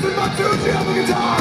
This is my duty, I have a guitar.